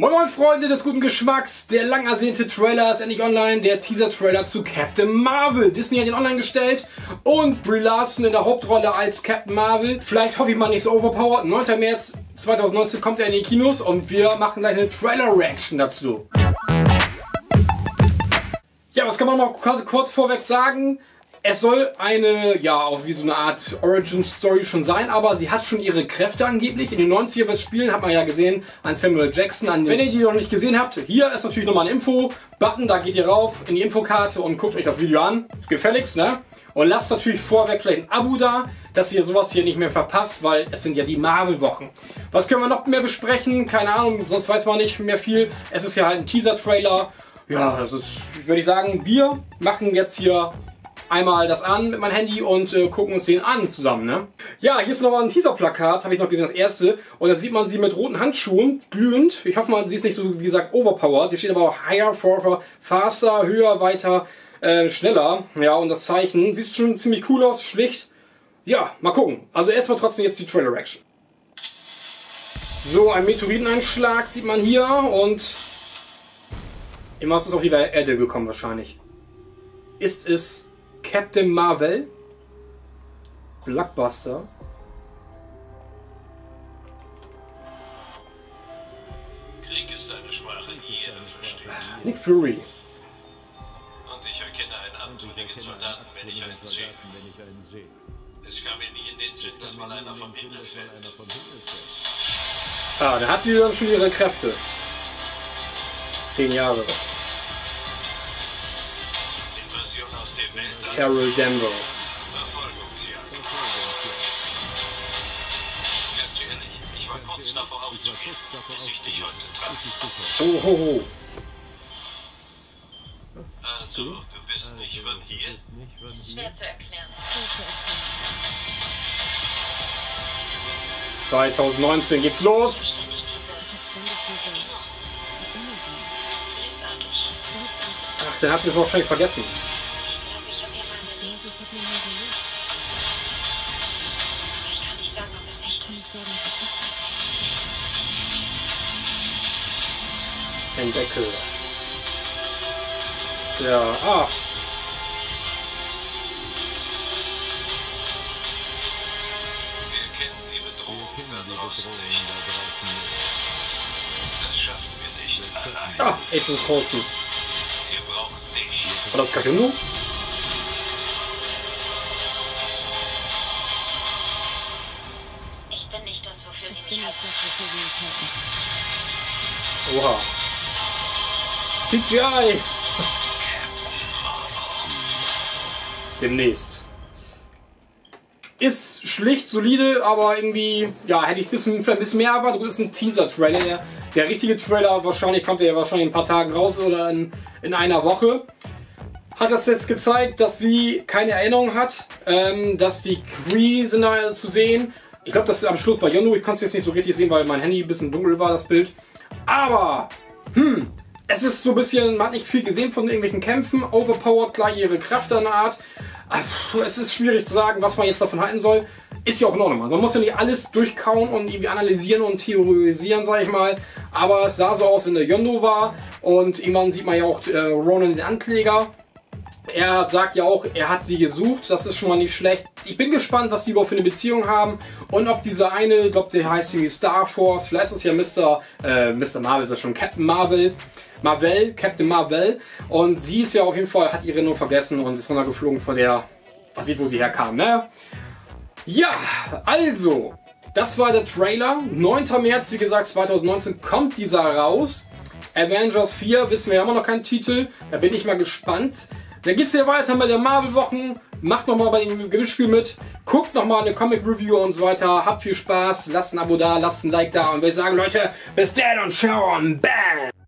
Moin Moin Freunde des guten Geschmacks, der lang ersehnte Trailer ist endlich online, der Teaser-Trailer zu Captain Marvel. Disney hat ihn online gestellt und Brie Larson in der Hauptrolle als Captain Marvel. Vielleicht hoffe ich mal nicht so overpowered. 9. März 2019 kommt er in die Kinos und wir machen gleich eine Trailer-Reaction dazu. Ja, was kann man noch kurz vorweg sagen? Es soll eine, ja, auch wie so eine Art Origin-Story schon sein, aber sie hat schon ihre Kräfte angeblich. In den 90er wird spielen, hat man ja gesehen, an Samuel Jackson. An Wenn ihr die noch nicht gesehen habt, hier ist natürlich nochmal ein Info-Button, da geht ihr rauf in die Infokarte und guckt euch das Video an. Gefälligst, ne? Und lasst natürlich vorweg vielleicht ein Abo da, dass ihr sowas hier nicht mehr verpasst, weil es sind ja die Marvel-Wochen. Was können wir noch mehr besprechen? Keine Ahnung, sonst weiß man nicht mehr viel. Es ist ja halt ein Teaser-Trailer. Ja, das ist, würde ich sagen, wir machen jetzt hier einmal das an mit meinem Handy und äh, gucken uns den an zusammen. Ne? Ja, hier ist nochmal ein Teaser-Plakat, habe ich noch gesehen, das erste. Und da sieht man sie mit roten Handschuhen, glühend. Ich hoffe mal, sie ist nicht so, wie gesagt, overpowered. Hier steht aber auch higher, for, faster, höher, weiter, äh, schneller. Ja, und das Zeichen sieht schon ziemlich cool aus, schlicht. Ja, mal gucken. Also erstmal trotzdem jetzt die Trailer-Action. So, ein Meteoriteneinschlag sieht man hier und immer ist es auf die Erde gekommen wahrscheinlich. Ist es Captain Marvel, Blockbuster. Krieg ist eine Sprache, die jeder versteht. Nick Fury. Und ich erkenne einen abtrünnigen Soldaten, wenn ich einen sehe. Es kam mir nie in den Sinn, dass mal einer vom Himmel fällt. Ah, da hat sie dann schon ihre Kräfte. Zehn Jahre. Heute traf. Oh, ho, ho. Also, du bist nicht von hier? Schwer zu erklären. 2019 geht's los. Ach, der hat sie es wahrscheinlich vergessen. Entdecke. Ja, ah. Wir kennen die Bedrohung da draußen nicht. Das schaffen wir nicht allein. Ah, Agent Coulson. Wir brauchen dich. War das Kakenu? Oha. CGI! Demnächst. Ist schlicht, solide, aber irgendwie, ja, hätte ich ein bisschen, ein bisschen mehr erwartet. Gut, ist ein Teaser-Trailer. Der, der richtige Trailer, wahrscheinlich kommt der ja wahrscheinlich in ein paar Tagen raus oder in, in einer Woche. Hat das jetzt gezeigt, dass sie keine Erinnerung hat, ähm, dass die Cree sind da zu sehen. Ich glaube, das am Schluss war Yondu. Ich konnte es jetzt nicht so richtig sehen, weil mein Handy ein bisschen dunkel war, das Bild. Aber, hm, es ist so ein bisschen, man hat nicht viel gesehen von irgendwelchen Kämpfen. Overpowered, klar, ihre Kraft an Art. Also, es ist schwierig zu sagen, was man jetzt davon halten soll. Ist ja auch Ordnung. Also man muss ja nicht alles durchkauen und irgendwie analysieren und theorisieren, sag ich mal. Aber es sah so aus, wenn der Yondo war. Und irgendwann sieht man ja auch äh, Ronan den Ankläger. Er sagt ja auch, er hat sie gesucht. Das ist schon mal nicht schlecht. Ich bin gespannt, was die überhaupt für eine Beziehung haben. Und ob dieser eine, ich glaube, der heißt irgendwie Star Force. Vielleicht ist es ja Mr. Äh, Mr. Marvel, ist das schon Captain Marvel. Marvel, Captain Marvel. Und sie ist ja auf jeden Fall, hat ihre nur vergessen und ist runtergeflogen von der, was sieht, wo sie herkam, ne? Ja, also, das war der Trailer. 9. März, wie gesagt, 2019 kommt dieser raus. Avengers 4, wissen wir ja immer noch keinen Titel. Da bin ich mal gespannt. Dann geht's hier weiter mit der Marvel-Wochen. Macht nochmal bei dem Gewinnspiel mit. Guckt nochmal eine Comic-Review und so weiter. Habt viel Spaß. Lasst ein Abo da, lasst ein Like da. Und wir sagen, Leute, bis dann und ciao und bam!